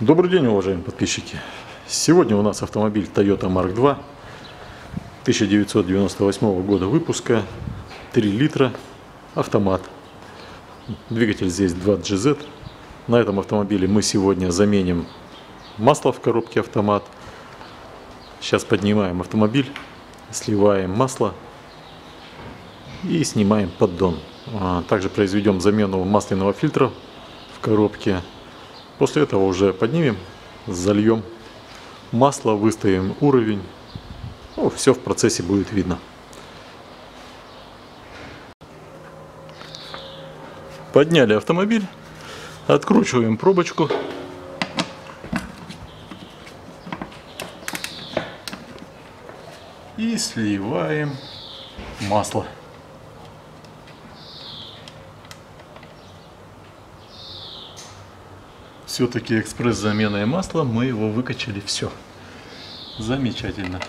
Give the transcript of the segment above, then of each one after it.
Добрый день, уважаемые подписчики. Сегодня у нас автомобиль Toyota Mark II 1998 года выпуска, 3 литра, автомат. Двигатель здесь 2GZ. На этом автомобиле мы сегодня заменим масло в коробке автомат. Сейчас поднимаем автомобиль, сливаем масло и снимаем поддон. А, Также произведем замену масляного фильтра в коробке. После этого уже поднимем, зальем масло, выставим уровень. Ну, все в процессе будет видно. Подняли автомобиль, откручиваем пробочку. И сливаем масло. Все-таки экспресс заменой масла, мы его выкачали все. Замечательно.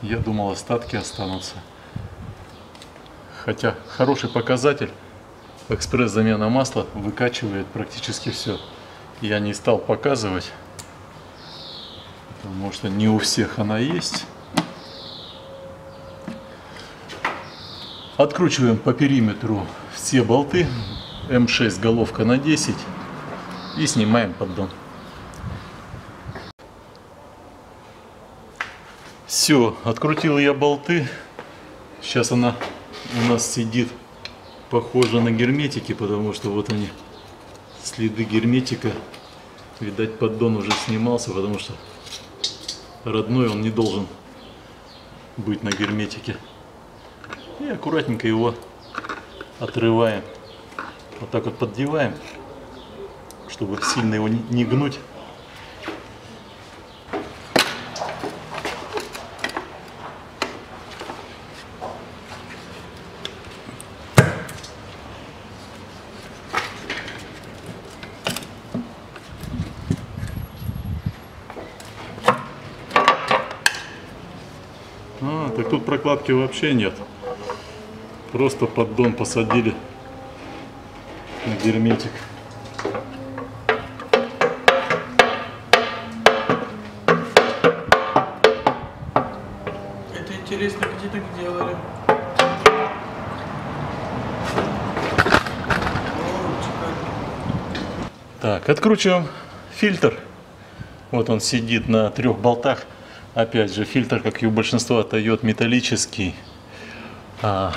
Я думал остатки останутся. Хотя хороший показатель. Экспресс замена масла выкачивает практически все. Я не стал показывать, потому что не у всех она есть. Откручиваем по периметру все болты. М6 головка на 10 и снимаем поддон. Все, открутил я болты. Сейчас она у нас сидит похоже на герметики, потому что вот они следы герметика. Видать, поддон уже снимался, потому что родной он не должен быть на герметике. И аккуратненько его отрываем. Вот так вот поддеваем чтобы сильно его не гнуть. А, так тут прокладки вообще нет. Просто поддон посадили на герметик. Интересно, где так делали? Так, откручиваем фильтр. Вот он сидит на трех болтах. Опять же, фильтр, как и у большинства Toyota, металлический. А,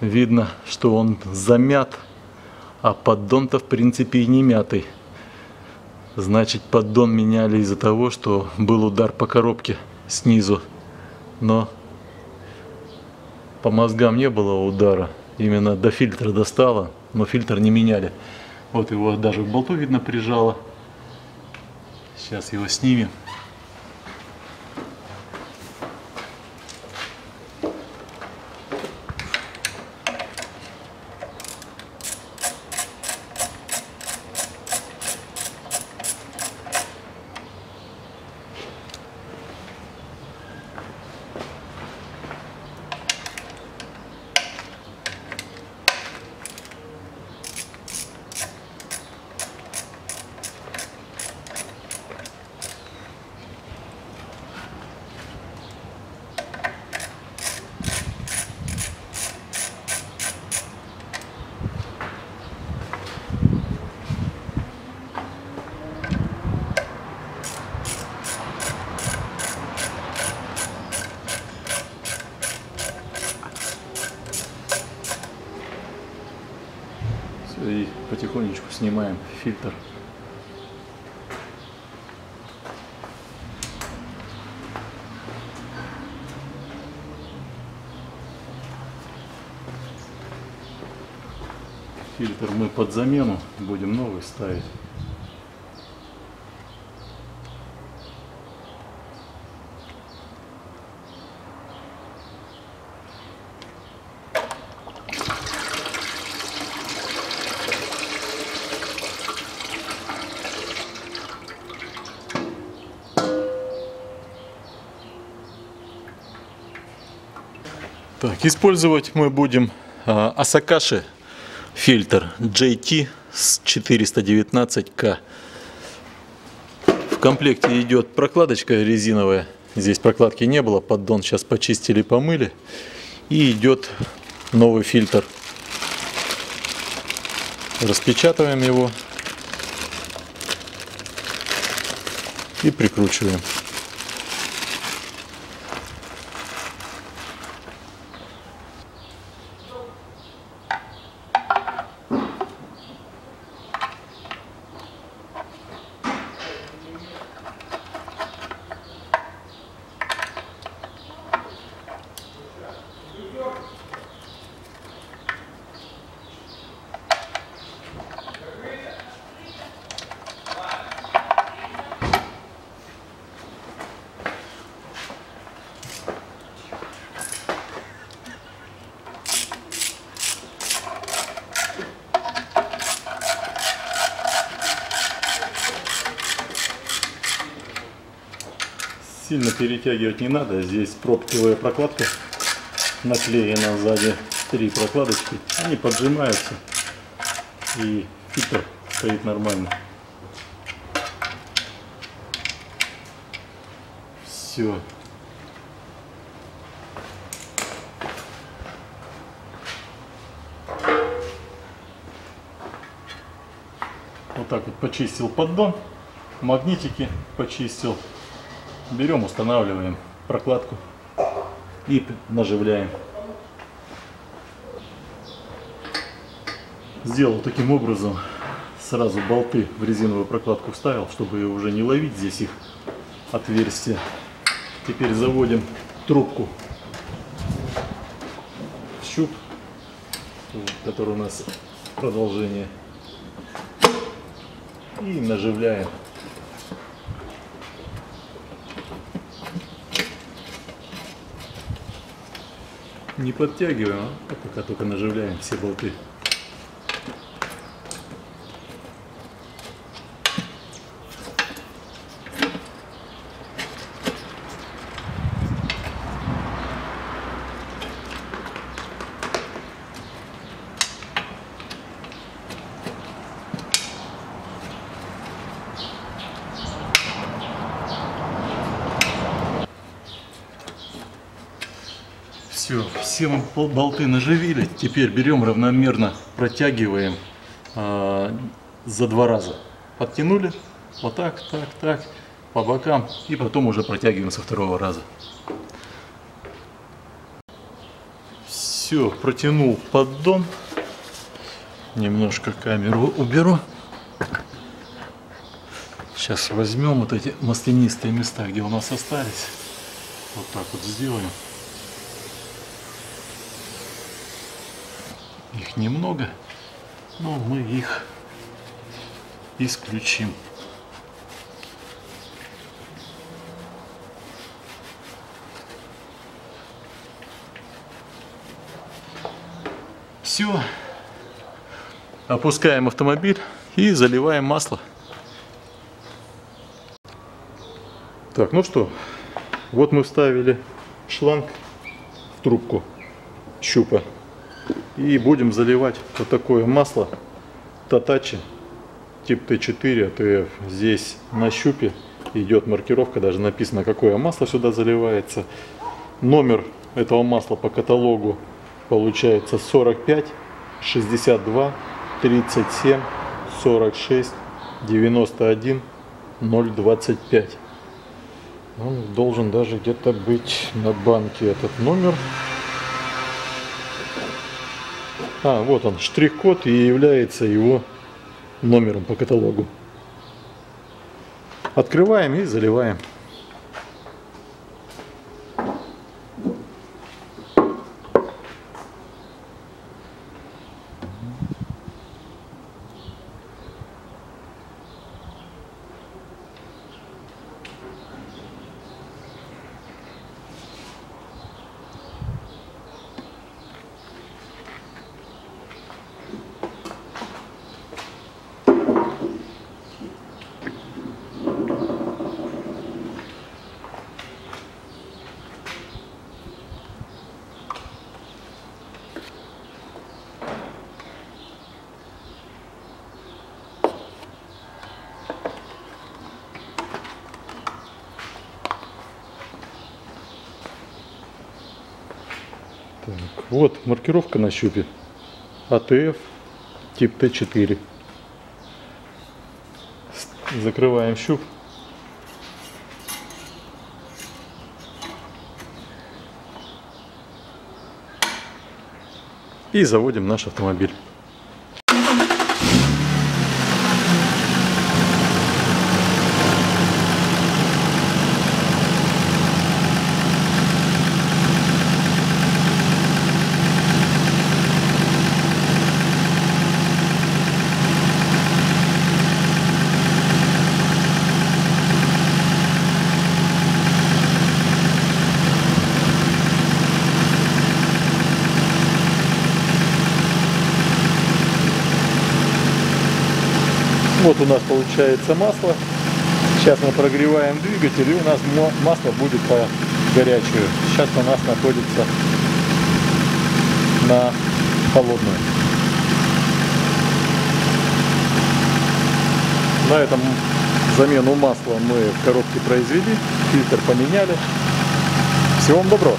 видно, что он замят, а поддон-то в принципе и не мятый. Значит, поддон меняли из-за того, что был удар по коробке снизу. Но по мозгам не было удара. Именно до фильтра достало, но фильтр не меняли. Вот его даже к болту видно прижало. Сейчас его снимем. Всё, и потихонечку снимаем фильтр. Фильтр мы под замену будем новый ставить. Так, использовать мы будем а, Асакаши фильтр JT с 419К. комплекте идет прокладочка резиновая. Здесь прокладки не было, поддон сейчас почистили, помыли. И идет новый фильтр. Распечатываем его и прикручиваем. Сильно перетягивать не надо. Здесь пробковая прокладка наклеена сзади. Три прокладочки. Они поджимаются. И фильтр стоит нормально. Все. Вот так вот почистил поддон. Магнитики почистил. Берем, устанавливаем прокладку и наживляем. Сделал таким образом, сразу болты в резиновую прокладку вставил, чтобы уже не ловить здесь их отверстия. Теперь заводим трубку в щуп, который у нас продолжение, и наживляем. Не подтягиваем, а пока только наживляем все болты. Все, все болты наживили. Теперь берем равномерно, протягиваем а, за два раза. Подтянули, вот так, так, так, по бокам. И потом уже протягиваем со второго раза. Все, протянул поддон. Немножко камеру уберу. Сейчас возьмем вот эти маслянистые места, где у нас остались. Вот так вот сделаем. Немного, но мы их исключим. Все. Опускаем автомобиль и заливаем масло. Так, ну что, вот мы вставили шланг в трубку щупа. И будем заливать вот такое масло Татачи тип Т4 АТФ. Здесь на щупе идет маркировка, даже написано, какое масло сюда заливается. Номер этого масла по каталогу получается 45 62 37 46 91 025. Он должен даже где-то быть на банке этот номер. А, вот он, штрих-код и является его номером по каталогу. Открываем и заливаем. Так, вот маркировка на щупе. АТФ тип Т4. С- Закрываем щуп. И заводим наш автомобиль. Вот у нас получается масло. Сейчас мы прогреваем двигатель, и у нас масло будет по горячую. Сейчас у нас находится на холодную. На этом замену масла мы в коробке произвели, фильтр поменяли. Всего вам доброго!